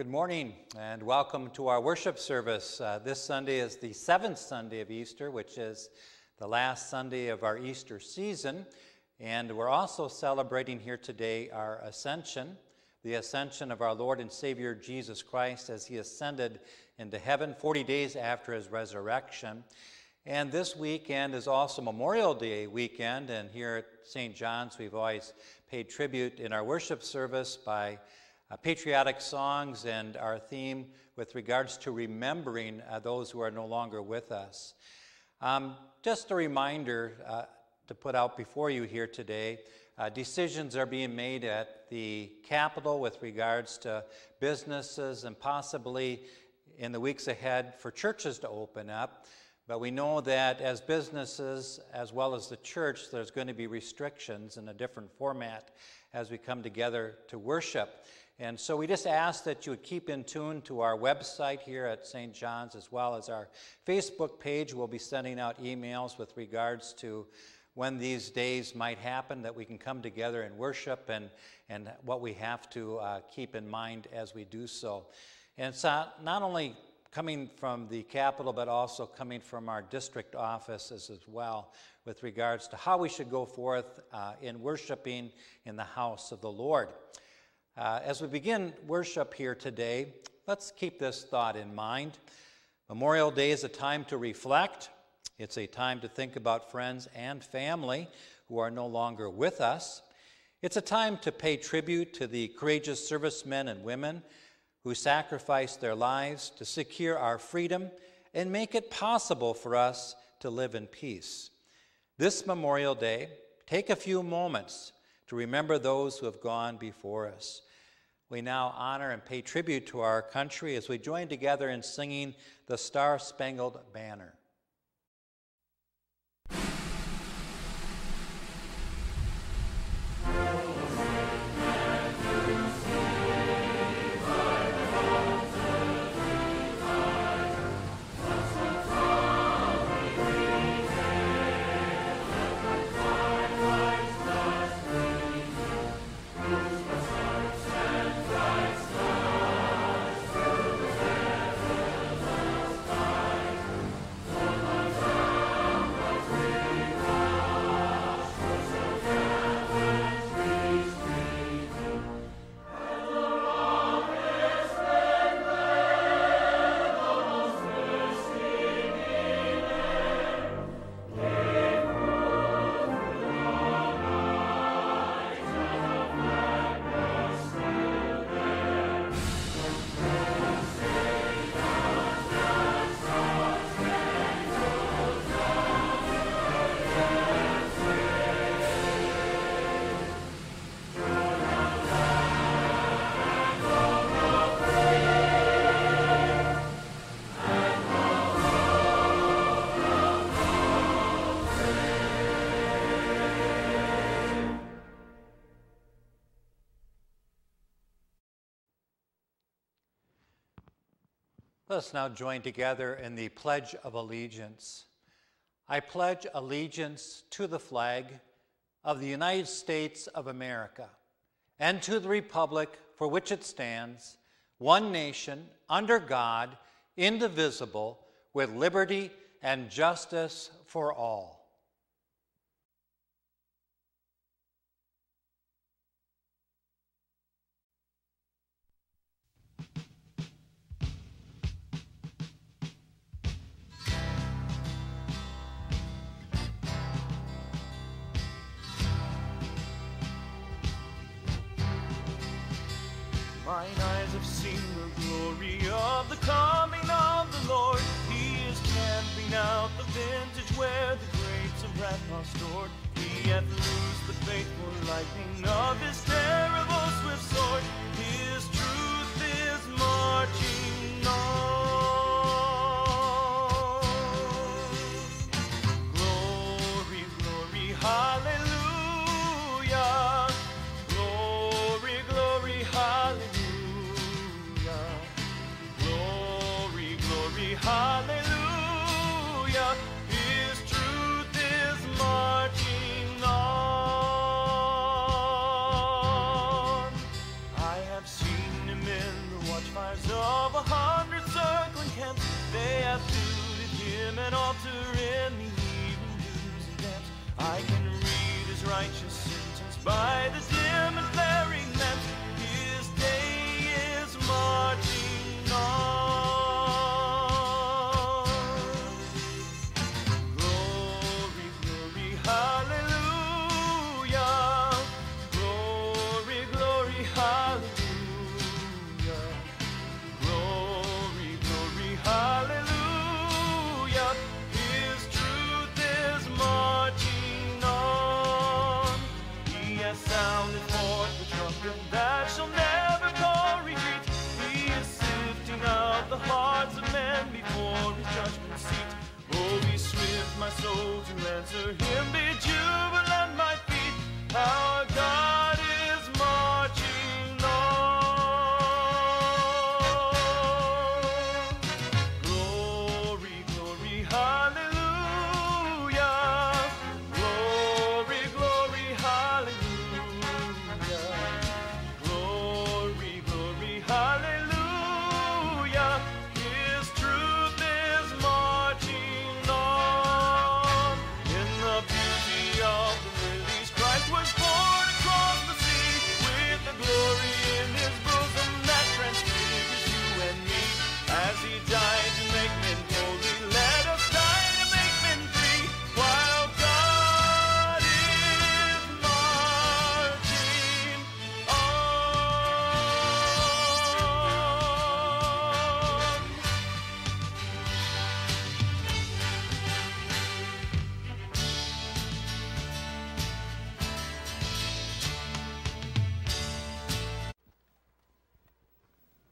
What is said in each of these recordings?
Good morning and welcome to our worship service. Uh, this Sunday is the seventh Sunday of Easter, which is the last Sunday of our Easter season. And we're also celebrating here today our ascension, the ascension of our Lord and Savior Jesus Christ as he ascended into heaven 40 days after his resurrection. And this weekend is also Memorial Day weekend. And here at St. John's, we've always paid tribute in our worship service by uh, patriotic songs and our theme with regards to remembering uh, those who are no longer with us. Um, just a reminder uh, to put out before you here today uh, decisions are being made at the Capitol with regards to businesses and possibly in the weeks ahead for churches to open up. But we know that as businesses, as well as the church, there's going to be restrictions in a different format as we come together to worship. And so we just ask that you would keep in tune to our website here at St. John's as well as our Facebook page. We'll be sending out emails with regards to when these days might happen that we can come together and worship and, and what we have to uh, keep in mind as we do so. And it's not, only coming from the Capitol, but also coming from our district offices as well with regards to how we should go forth uh, in worshiping in the house of the Lord. Uh, as we begin worship here today, let's keep this thought in mind. Memorial Day is a time to reflect, it's a time to think about friends and family who are no longer with us. It's a time to pay tribute to the courageous servicemen and women who sacrificed their lives to secure our freedom and make it possible for us to live in peace. This Memorial Day, take a few moments to remember those who have gone before us. We now honor and pay tribute to our country as we join together in singing the Star Spangled Banner. Let us now join together in the Pledge of Allegiance. I pledge allegiance to the flag of the United States of America and to the Republic for which it stands, one nation, under God, indivisible, with liberty and justice for all. Of the coming of the Lord. He is camping out the vintage where the grapes of wrath are stored. He hath loosed the faithful lightning of his terrible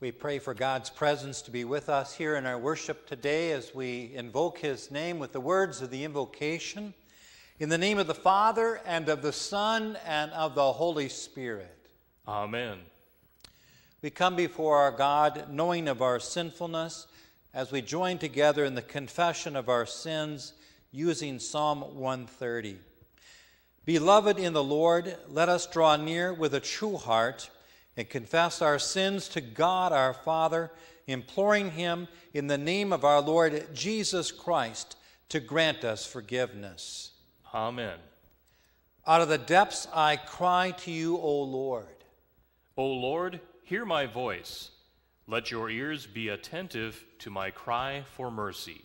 We pray for God's presence to be with us here in our worship today as we invoke His name with the words of the invocation. In the name of the Father, and of the Son, and of the Holy Spirit. Amen. We come before our God knowing of our sinfulness as we join together in the confession of our sins using Psalm 130. Beloved in the Lord, let us draw near with a true heart and confess our sins to God our Father, imploring Him in the name of our Lord Jesus Christ to grant us forgiveness. Amen. Out of the depths I cry to you, O Lord. O Lord, hear my voice. Let your ears be attentive to my cry for mercy.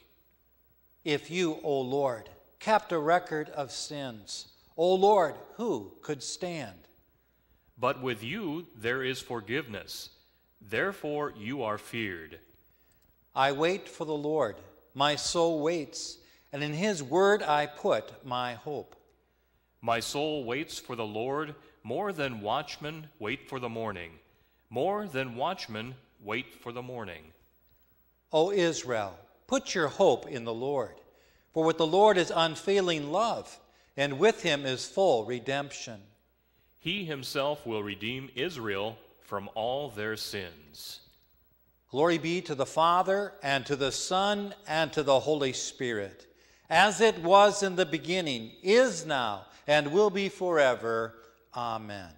If you, O Lord, kept a record of sins, O Lord, who could stand? But with you there is forgiveness. Therefore you are feared. I wait for the Lord. My soul waits, and in his word I put my hope. My soul waits for the Lord more than watchmen wait for the morning. More than watchmen wait for the morning. O Israel, put your hope in the Lord. For with the Lord is unfailing love, and with him is full redemption. He himself will redeem Israel from all their sins. Glory be to the Father, and to the Son, and to the Holy Spirit, as it was in the beginning, is now, and will be forever. Amen.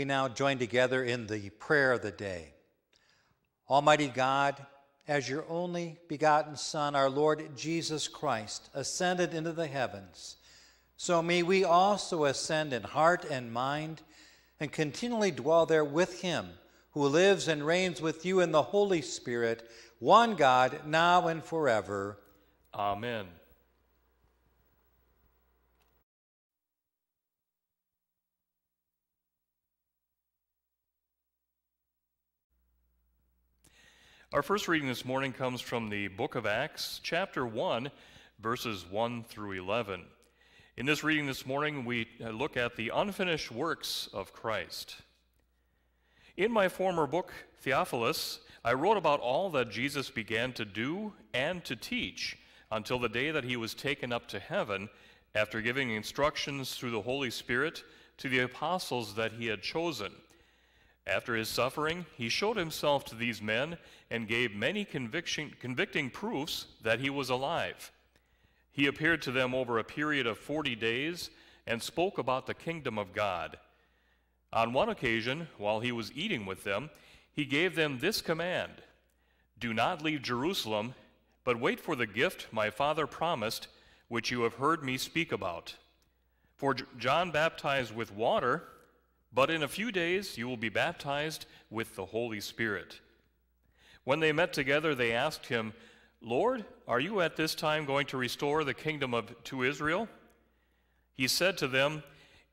We now join together in the prayer of the day. Almighty God, as your only begotten Son, our Lord Jesus Christ, ascended into the heavens, so may we also ascend in heart and mind and continually dwell there with him who lives and reigns with you in the Holy Spirit, one God, now and forever. Amen. Our first reading this morning comes from the book of Acts, chapter 1, verses 1 through 11. In this reading this morning, we look at the unfinished works of Christ. In my former book, Theophilus, I wrote about all that Jesus began to do and to teach until the day that he was taken up to heaven after giving instructions through the Holy Spirit to the apostles that he had chosen. After his suffering, he showed himself to these men and gave many convicting proofs that he was alive. He appeared to them over a period of 40 days and spoke about the kingdom of God. On one occasion, while he was eating with them, he gave them this command Do not leave Jerusalem, but wait for the gift my Father promised, which you have heard me speak about. For John baptized with water but in a few days you will be baptized with the Holy Spirit. When they met together, they asked him, Lord, are you at this time going to restore the kingdom of, to Israel? He said to them,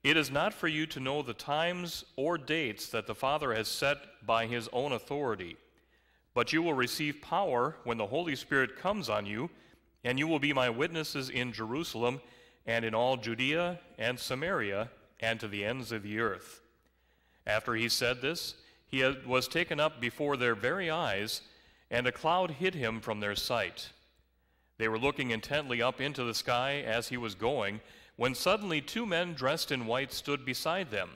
It is not for you to know the times or dates that the Father has set by his own authority, but you will receive power when the Holy Spirit comes on you, and you will be my witnesses in Jerusalem and in all Judea and Samaria and to the ends of the earth. After he said this, he was taken up before their very eyes, and a cloud hid him from their sight. They were looking intently up into the sky as he was going, when suddenly two men dressed in white stood beside them.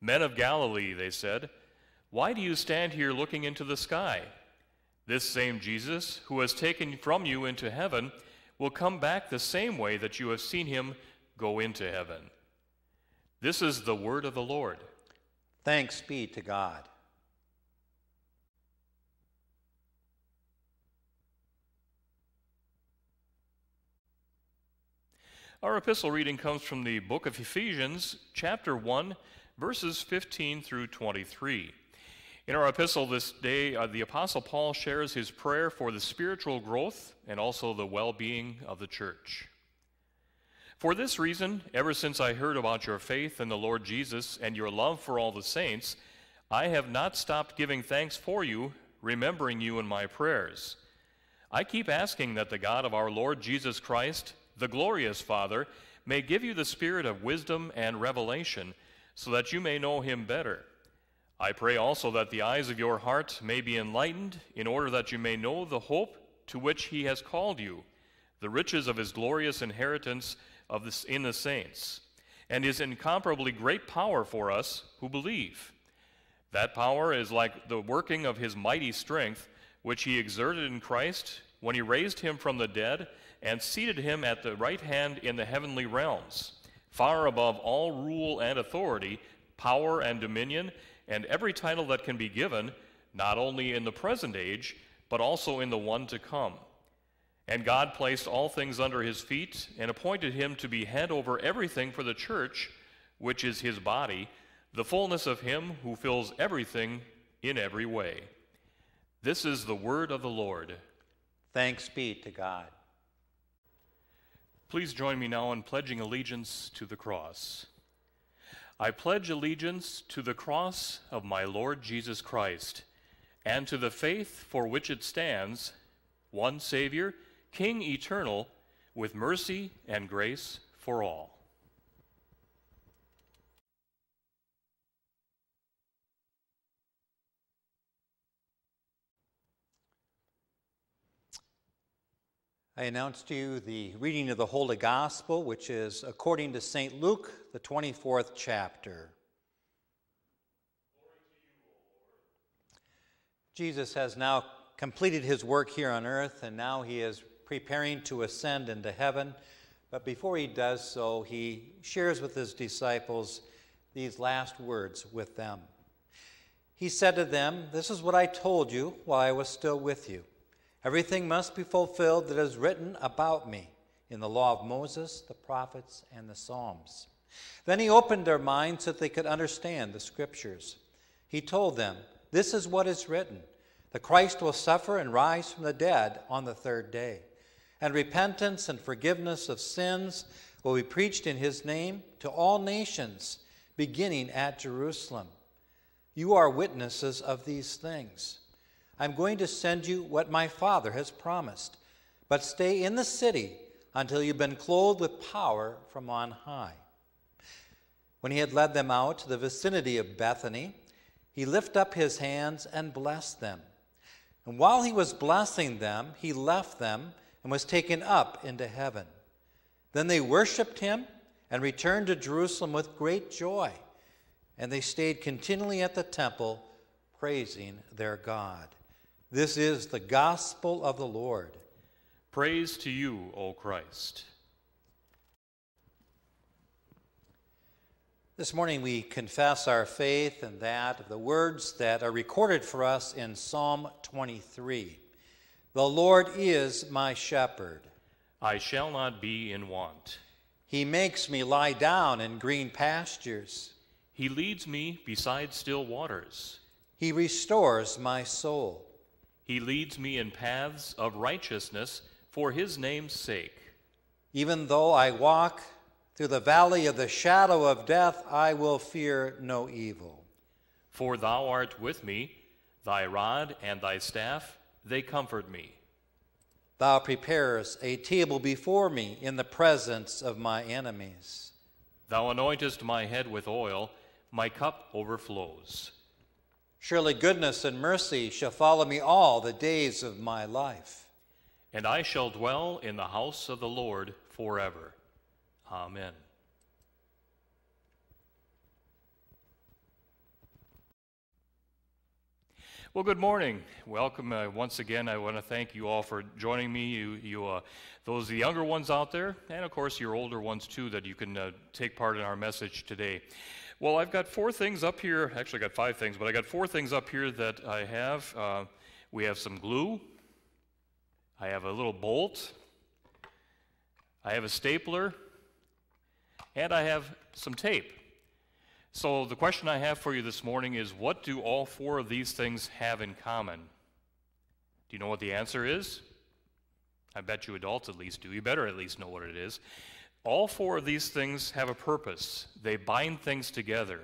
Men of Galilee, they said, why do you stand here looking into the sky? This same Jesus, who has taken from you into heaven, will come back the same way that you have seen him go into heaven. This is the word of the Lord. Thanks be to God. Our epistle reading comes from the book of Ephesians, chapter 1, verses 15 through 23. In our epistle this day, uh, the Apostle Paul shares his prayer for the spiritual growth and also the well being of the church. For this reason, ever since I heard about your faith in the Lord Jesus and your love for all the saints, I have not stopped giving thanks for you, remembering you in my prayers. I keep asking that the God of our Lord Jesus Christ, the glorious Father, may give you the spirit of wisdom and revelation, so that you may know him better. I pray also that the eyes of your heart may be enlightened, in order that you may know the hope to which he has called you, the riches of his glorious inheritance of in the saints, and his incomparably great power for us who believe. That power is like the working of his mighty strength, which he exerted in Christ when he raised him from the dead and seated him at the right hand in the heavenly realms, far above all rule and authority, power and dominion, and every title that can be given, not only in the present age, but also in the one to come. And God placed all things under his feet and appointed him to be head over everything for the church, which is his body, the fullness of him who fills everything in every way. This is the word of the Lord. Thanks be to God. Please join me now in pledging allegiance to the cross. I pledge allegiance to the cross of my Lord Jesus Christ and to the faith for which it stands, one Savior King eternal, with mercy and grace for all. I announce to you the reading of the Holy Gospel, which is according to St. Luke, the 24th chapter. Jesus has now completed his work here on earth, and now he is preparing to ascend into heaven. But before he does so, he shares with his disciples these last words with them. He said to them, This is what I told you while I was still with you. Everything must be fulfilled that is written about me in the law of Moses, the prophets, and the Psalms. Then he opened their minds so that they could understand the scriptures. He told them, This is what is written the Christ will suffer and rise from the dead on the third day, and repentance and forgiveness of sins will be preached in his name to all nations, beginning at Jerusalem. You are witnesses of these things. I'm going to send you what my Father has promised, but stay in the city until you've been clothed with power from on high. When he had led them out to the vicinity of Bethany, he lifted up his hands and blessed them. And while he was blessing them, he left them and was taken up into heaven. Then they worshiped him and returned to Jerusalem with great joy. And they stayed continually at the temple, praising their God. This is the gospel of the Lord. Praise to you, O Christ. This morning we confess our faith in that of the words that are recorded for us in Psalm 23. The Lord is my shepherd. I shall not be in want. He makes me lie down in green pastures. He leads me beside still waters. He restores my soul. He leads me in paths of righteousness for his name's sake. Even though I walk through the valley of the shadow of death, I will fear no evil. For thou art with me, thy rod and thy staff, they comfort me. Thou preparest a table before me in the presence of my enemies. Thou anointest my head with oil, my cup overflows. Surely goodness and mercy shall follow me all the days of my life. And I shall dwell in the house of the Lord forever. Amen. Well, good morning. Welcome uh, once again. I want to thank you all for joining me. You, you, uh, those the younger ones out there, and of course your older ones too, that you can uh, take part in our message today. Well, I've got four things up here. Actually, I got five things, but I got four things up here that I have. Uh, we have some glue. I have a little bolt. I have a stapler and I have some tape. So, the question I have for you this morning is what do all four of these things have in common? Do you know what the answer is? I bet you adults at least do. You better at least know what it is. All four of these things have a purpose, they bind things together.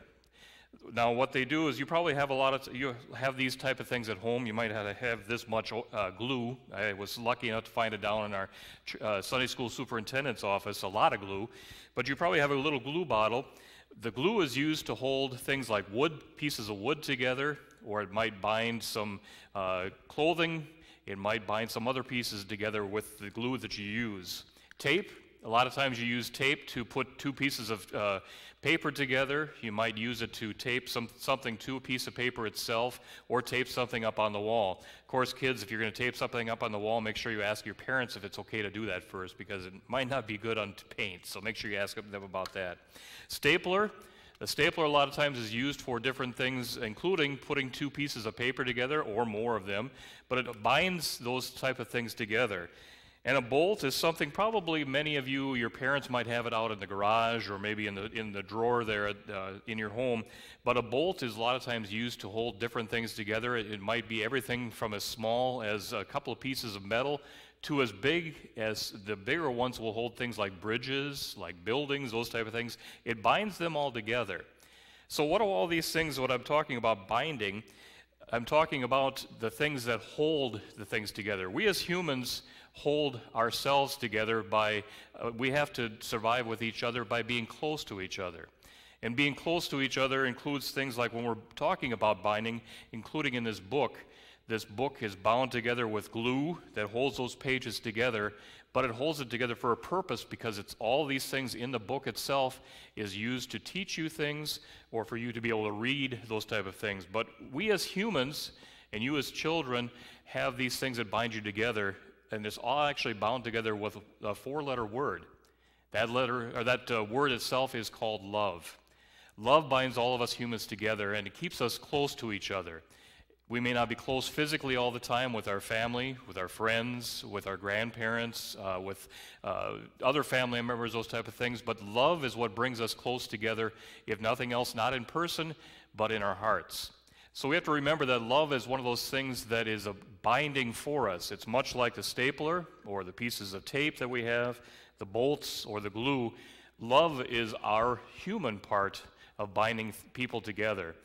Now, what they do is you probably have a lot of, you have these type of things at home. You might have to have this much uh, glue. I was lucky enough to find it down in our uh, Sunday school superintendent's office, a lot of glue. But you probably have a little glue bottle. The glue is used to hold things like wood, pieces of wood together, or it might bind some uh, clothing. It might bind some other pieces together with the glue that you use. Tape, a lot of times you use tape to put two pieces of uh, paper together. You might use it to tape some, something to a piece of paper itself or tape something up on the wall. Of course, kids, if you're going to tape something up on the wall, make sure you ask your parents if it's okay to do that first because it might not be good on paint. So make sure you ask them about that. Stapler. The stapler, a lot of times, is used for different things, including putting two pieces of paper together or more of them, but it binds those type of things together. And a bolt is something probably many of you, your parents might have it out in the garage or maybe in the, in the drawer there uh, in your home. But a bolt is a lot of times used to hold different things together. It, it might be everything from as small as a couple of pieces of metal to as big as the bigger ones will hold things like bridges, like buildings, those type of things. It binds them all together. So, what are all these things, what I'm talking about binding? I'm talking about the things that hold the things together. We as humans, hold ourselves together by, uh, we have to survive with each other by being close to each other. And being close to each other includes things like when we're talking about binding, including in this book, this book is bound together with glue that holds those pages together, but it holds it together for a purpose because it's all these things in the book itself is used to teach you things or for you to be able to read those type of things. But we as humans and you as children have these things that bind you together and it's all actually bound together with a four-letter word. That letter or that uh, word itself is called love. Love binds all of us humans together, and it keeps us close to each other. We may not be close physically all the time with our family, with our friends, with our grandparents, uh, with uh, other family members, those type of things, but love is what brings us close together, if nothing else, not in person, but in our hearts. So we have to remember that love is one of those things that is a binding for us. It's much like the stapler or the pieces of tape that we have, the bolts or the glue. Love is our human part of binding people together.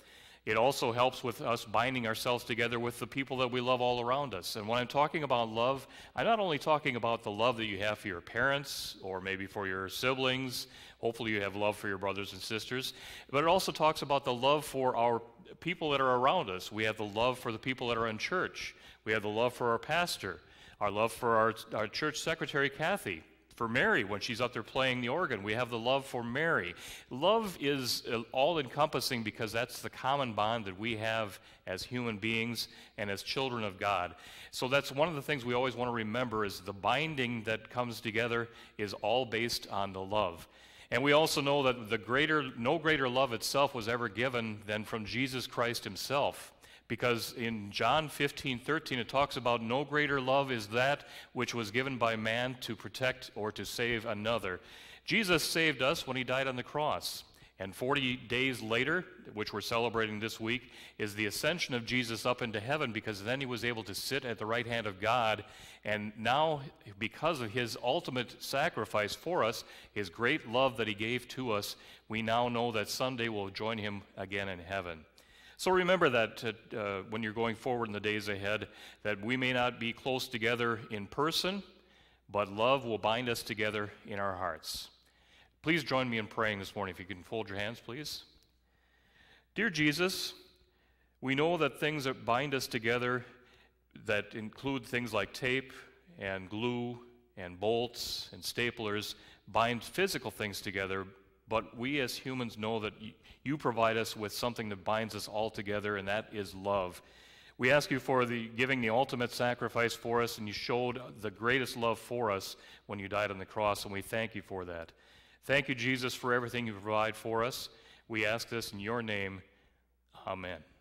It also helps with us binding ourselves together with the people that we love all around us. And when I'm talking about love, I'm not only talking about the love that you have for your parents or maybe for your siblings. Hopefully, you have love for your brothers and sisters. But it also talks about the love for our people that are around us. We have the love for the people that are in church, we have the love for our pastor, our love for our, our church secretary, Kathy for Mary when she's up there playing the organ. We have the love for Mary. Love is uh, all encompassing because that's the common bond that we have as human beings and as children of God. So that's one of the things we always want to remember is the binding that comes together is all based on the love. And we also know that the greater no greater love itself was ever given than from Jesus Christ himself because in John 15, 13, it talks about no greater love is that which was given by man to protect or to save another. Jesus saved us when he died on the cross. And 40 days later, which we're celebrating this week, is the ascension of Jesus up into heaven because then he was able to sit at the right hand of God. And now, because of his ultimate sacrifice for us, his great love that he gave to us, we now know that someday we'll join him again in heaven. So remember that uh, when you're going forward in the days ahead, that we may not be close together in person, but love will bind us together in our hearts. Please join me in praying this morning. If you can fold your hands, please. Dear Jesus, we know that things that bind us together, that include things like tape and glue and bolts and staplers, bind physical things together, but we as humans know that you provide us with something that binds us all together, and that is love. We ask you for the giving the ultimate sacrifice for us, and you showed the greatest love for us when you died on the cross, and we thank you for that. Thank you, Jesus, for everything you provide for us. We ask this in your name. Amen.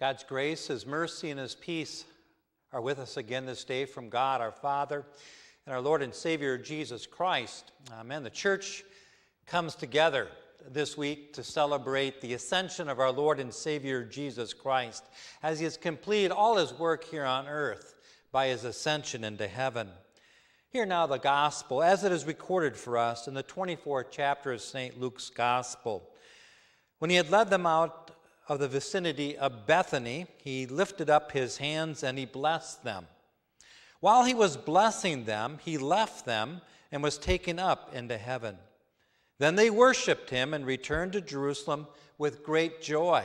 God's grace, His mercy, and His peace are with us again this day from God our Father and our Lord and Savior Jesus Christ. Amen. The church comes together this week to celebrate the ascension of our Lord and Savior Jesus Christ as He has completed all His work here on earth by His ascension into heaven. Hear now the gospel as it is recorded for us in the 24th chapter of St. Luke's gospel. When he had led them out of the vicinity of Bethany, he lifted up his hands and he blessed them. While he was blessing them, he left them and was taken up into heaven. Then they worshiped him and returned to Jerusalem with great joy.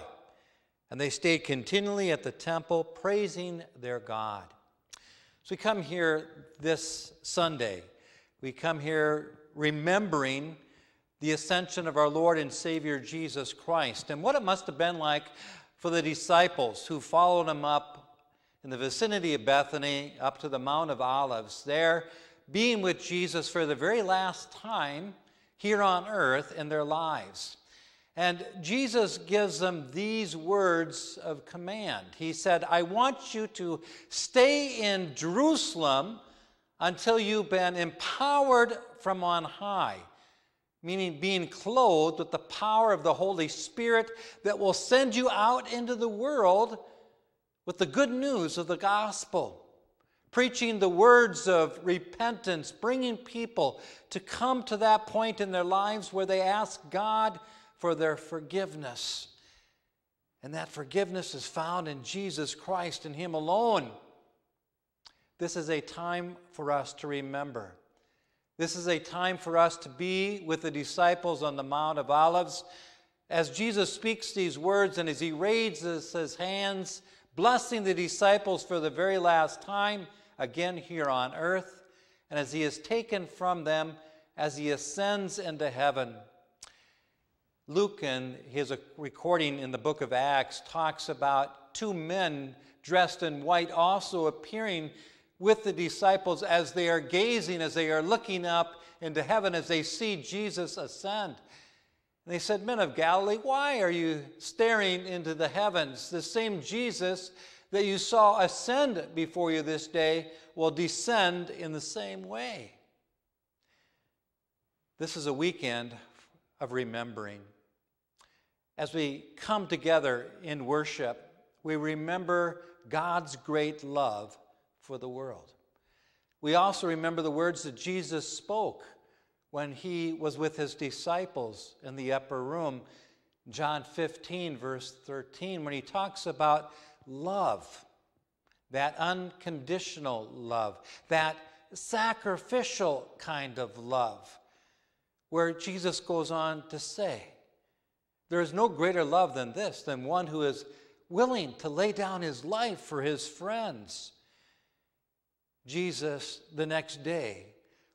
And they stayed continually at the temple, praising their God. So we come here this Sunday. We come here remembering the ascension of our Lord and Savior Jesus Christ and what it must have been like for the disciples who followed him up in the vicinity of Bethany up to the Mount of Olives, there being with Jesus for the very last time here on earth in their lives. And Jesus gives them these words of command. He said, I want you to stay in Jerusalem until you've been empowered from on high meaning being clothed with the power of the Holy Spirit that will send you out into the world with the good news of the gospel, preaching the words of repentance, bringing people to come to that point in their lives where they ask God for their forgiveness. And that forgiveness is found in Jesus Christ and Him alone. This is a time for us to remember this is a time for us to be with the disciples on the Mount of Olives. As Jesus speaks these words and as he raises his hands, blessing the disciples for the very last time, again here on earth, and as he is taken from them as he ascends into heaven. Luke, in his recording in the book of Acts, talks about two men dressed in white also appearing with the disciples as they are gazing, as they are looking up into heaven, as they see Jesus ascend. And they said, Men of Galilee, why are you staring into the heavens? The same Jesus that you saw ascend before you this day will descend in the same way. This is a weekend of remembering. As we come together in worship, we remember God's great love for the world. We also remember the words that Jesus spoke when he was with his disciples in the upper room, John 15, verse 13, when he talks about love, that unconditional love, that sacrificial kind of love, where Jesus goes on to say, There is no greater love than this, than one who is willing to lay down his life for his friends. Jesus, the next day,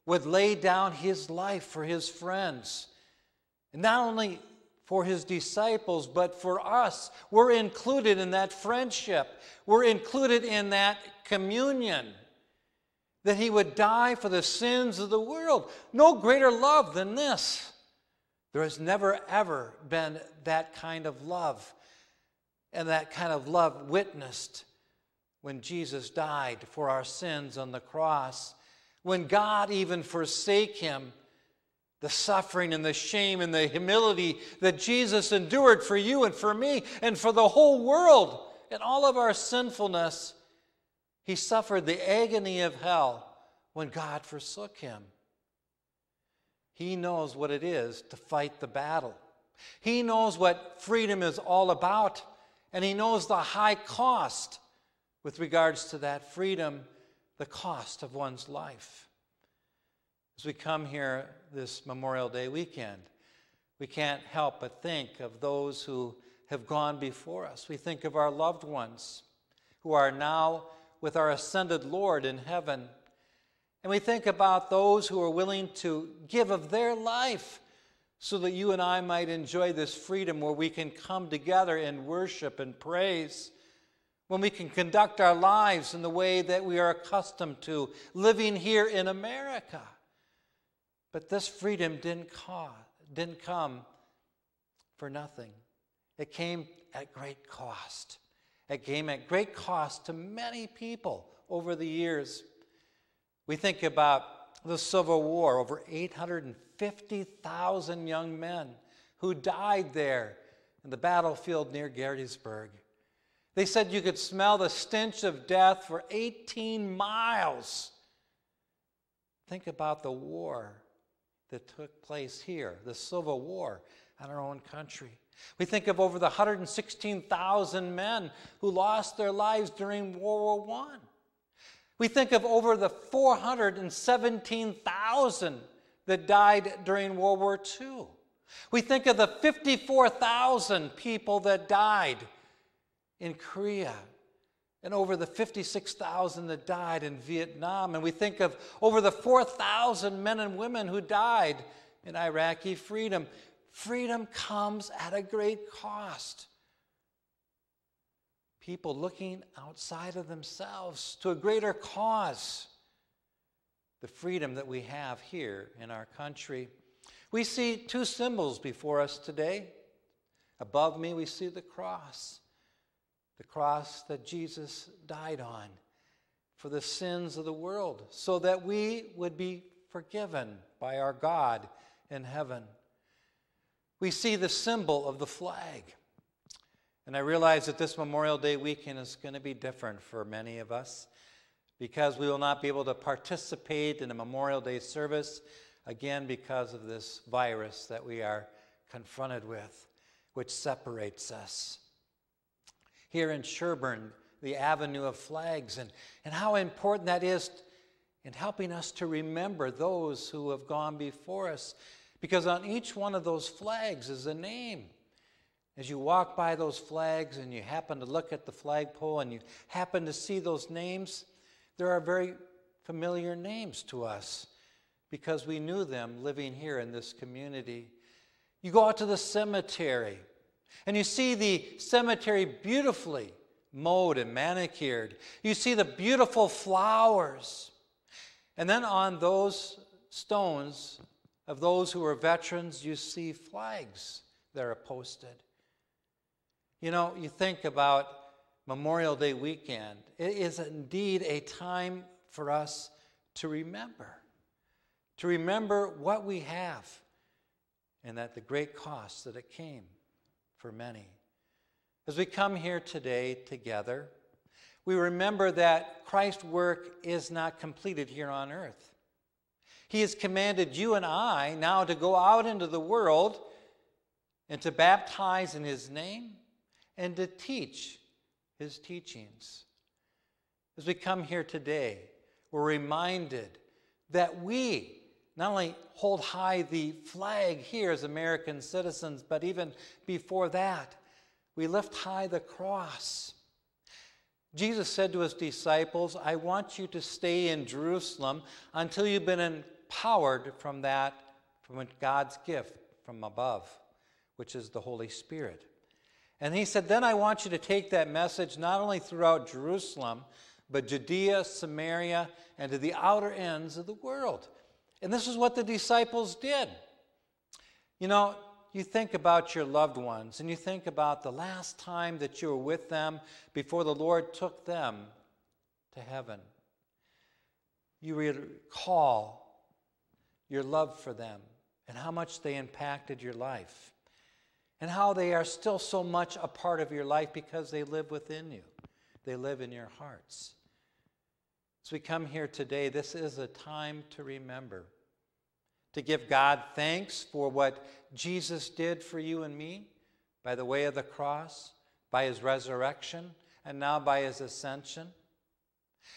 would lay down his life for his friends. And not only for his disciples, but for us. We're included in that friendship, we're included in that communion. That he would die for the sins of the world. No greater love than this. There has never, ever been that kind of love, and that kind of love witnessed when Jesus died for our sins on the cross, when God even forsake him, the suffering and the shame and the humility that Jesus endured for you and for me and for the whole world and all of our sinfulness, he suffered the agony of hell when God forsook him. He knows what it is to fight the battle. He knows what freedom is all about, and he knows the high cost with regards to that freedom, the cost of one's life. As we come here this Memorial Day weekend, we can't help but think of those who have gone before us. We think of our loved ones who are now with our ascended Lord in heaven. And we think about those who are willing to give of their life so that you and I might enjoy this freedom where we can come together in worship and praise when we can conduct our lives in the way that we are accustomed to living here in America. But this freedom didn't, cause, didn't come for nothing. It came at great cost. It came at great cost to many people over the years. We think about the Civil War, over 850,000 young men who died there in the battlefield near Gettysburg. They said you could smell the stench of death for 18 miles. Think about the war that took place here, the Civil War in our own country. We think of over the 116,000 men who lost their lives during World War I. We think of over the 417,000 that died during World War II. We think of the 54,000 people that died in Korea and over the 56,000 that died in Vietnam. And we think of over the 4,000 men and women who died in Iraqi freedom. Freedom comes at a great cost. People looking outside of themselves to a greater cause. The freedom that we have here in our country. We see two symbols before us today. Above me, we see the cross, the cross that Jesus died on for the sins of the world, so that we would be forgiven by our God in heaven. We see the symbol of the flag. And I realize that this Memorial Day weekend is going to be different for many of us because we will not be able to participate in a Memorial Day service again because of this virus that we are confronted with, which separates us. Here in Sherburn, the Avenue of Flags, and, and how important that is in helping us to remember those who have gone before us. Because on each one of those flags is a name. As you walk by those flags and you happen to look at the flagpole and you happen to see those names, there are very familiar names to us because we knew them living here in this community. You go out to the cemetery and you see the cemetery beautifully mowed and manicured. You see the beautiful flowers. And then on those stones of those who are veterans, you see flags that are posted. You know, you think about Memorial Day weekend, it is indeed a time for us to remember to remember what we have and that the great cost that it came for many. As we come here today together, we remember that Christ's work is not completed here on earth. He has commanded you and I now to go out into the world and to baptize in His name and to teach His teachings. As we come here today, we're reminded that we not only hold high the flag here as American citizens, but even before that, we lift high the cross. Jesus said to his disciples, I want you to stay in Jerusalem until you've been empowered from that, from God's gift from above, which is the Holy Spirit. And he said, Then I want you to take that message not only throughout Jerusalem, but Judea, Samaria, and to the outer ends of the world. And this is what the disciples did. You know, you think about your loved ones and you think about the last time that you were with them before the Lord took them to heaven. You recall your love for them and how much they impacted your life and how they are still so much a part of your life because they live within you, they live in your hearts. As we come here today, this is a time to remember, to give God thanks for what Jesus did for you and me by the way of the cross, by his resurrection, and now by his ascension.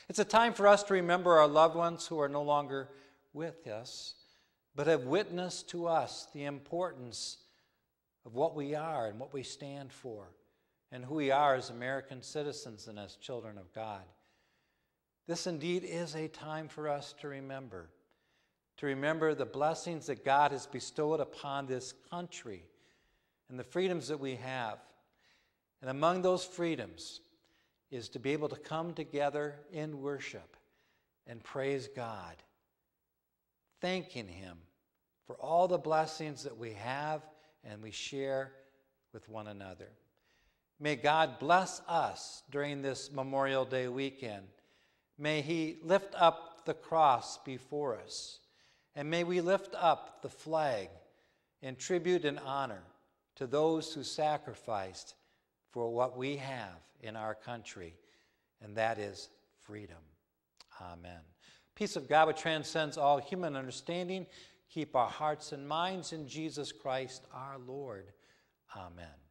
It's a time for us to remember our loved ones who are no longer with us, but have witnessed to us the importance of what we are and what we stand for, and who we are as American citizens and as children of God. This indeed is a time for us to remember, to remember the blessings that God has bestowed upon this country and the freedoms that we have. And among those freedoms is to be able to come together in worship and praise God, thanking Him for all the blessings that we have and we share with one another. May God bless us during this Memorial Day weekend May he lift up the cross before us, and may we lift up the flag in tribute and honor to those who sacrificed for what we have in our country, and that is freedom. Amen. Peace of God which transcends all human understanding, keep our hearts and minds in Jesus Christ our Lord. Amen.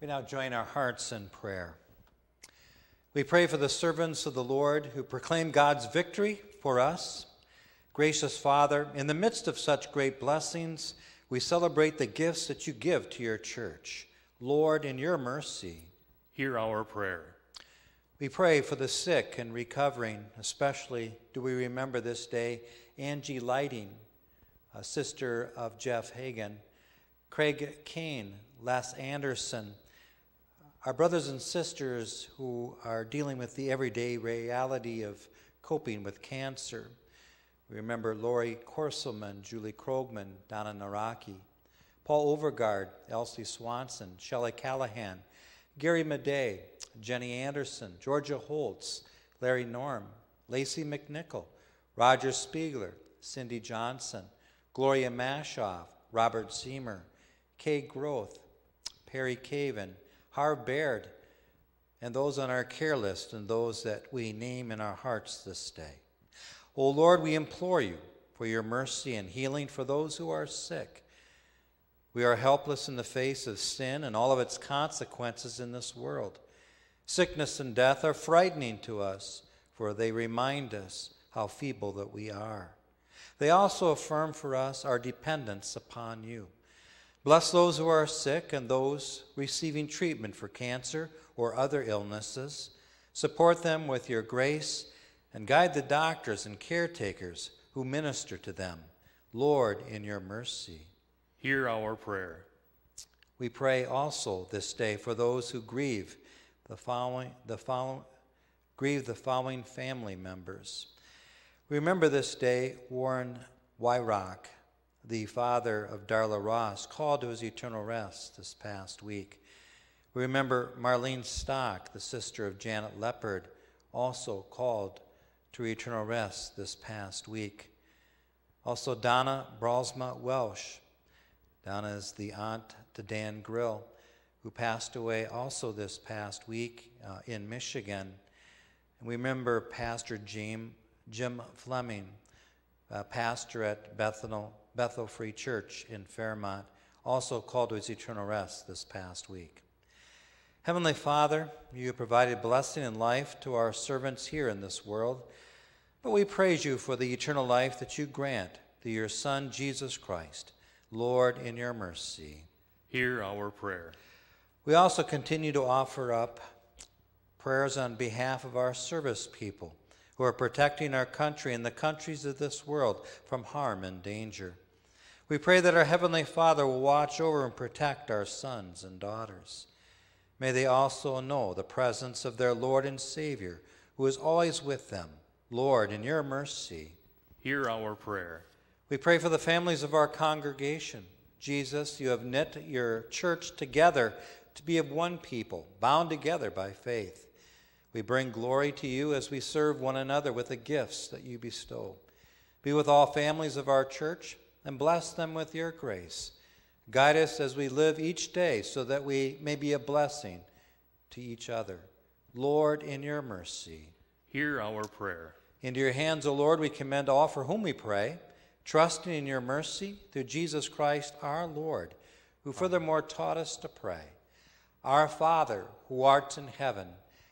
We now join our hearts in prayer. We pray for the servants of the Lord who proclaim God's victory for us. Gracious Father, in the midst of such great blessings, we celebrate the gifts that you give to your church. Lord, in your mercy, hear our prayer. We pray for the sick and recovering, especially do we remember this day Angie Lighting, a sister of Jeff Hagan, Craig Kane, Les Anderson, our brothers and sisters who are dealing with the everyday reality of coping with cancer. We remember Lori Korselman, Julie Krogman, Donna Naraki, Paul Overgard, Elsie Swanson, Shelley Callahan, Gary Madej, Jenny Anderson, Georgia Holtz, Larry Norm, Lacey McNichol, Roger Spiegler, Cindy Johnson, Gloria Mashoff, Robert Seamer, Kay Groth, Perry Caven, Harv Baird, and those on our care list and those that we name in our hearts this day. O Lord, we implore you for your mercy and healing for those who are sick. We are helpless in the face of sin and all of its consequences in this world. Sickness and death are frightening to us, for they remind us how feeble that we are. They also affirm for us our dependence upon you. Bless those who are sick and those receiving treatment for cancer or other illnesses. Support them with your grace and guide the doctors and caretakers who minister to them. Lord, in your mercy. Hear our prayer. We pray also this day for those who grieve the following, the following, grieve the following family members. Remember this day Warren Wyrock, the father of Darla Ross, called to his eternal rest this past week. We remember Marlene Stock, the sister of Janet Leopard, also called to eternal rest this past week. Also, Donna Bralsma Welsh. Donna is the aunt to Dan Grill, who passed away also this past week uh, in Michigan. And we remember Pastor Jim, Jim Fleming, uh, pastor at Bethel, Bethel Free Church in Fairmont, also called to his eternal rest this past week. Heavenly Father, you have provided blessing and life to our servants here in this world, but we praise you for the eternal life that you grant through your Son, Jesus Christ. Lord, in your mercy. Hear our prayer. We also continue to offer up prayers on behalf of our service people who are protecting our country and the countries of this world from harm and danger. We pray that our Heavenly Father will watch over and protect our sons and daughters. May they also know the presence of their Lord and Savior, who is always with them. Lord, in your mercy, hear our prayer. We pray for the families of our congregation. Jesus, you have knit your church together to be of one people, bound together by faith. We bring glory to you as we serve one another with the gifts that you bestow. Be with all families of our church and bless them with your grace. Guide us as we live each day so that we may be a blessing to each other. Lord, in your mercy, hear our prayer. Into your hands, O Lord, we commend all for whom we pray, trusting in your mercy through Jesus Christ our Lord, who furthermore taught us to pray. Our Father, who art in heaven,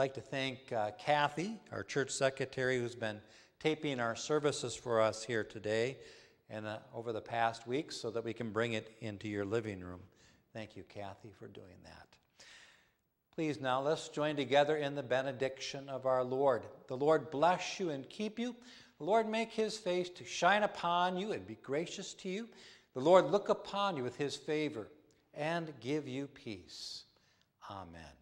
Like to thank uh, Kathy, our church secretary, who's been taping our services for us here today and uh, over the past weeks so that we can bring it into your living room. Thank you, Kathy, for doing that. Please now let's join together in the benediction of our Lord. The Lord bless you and keep you. The Lord make his face to shine upon you and be gracious to you. The Lord look upon you with his favor and give you peace. Amen.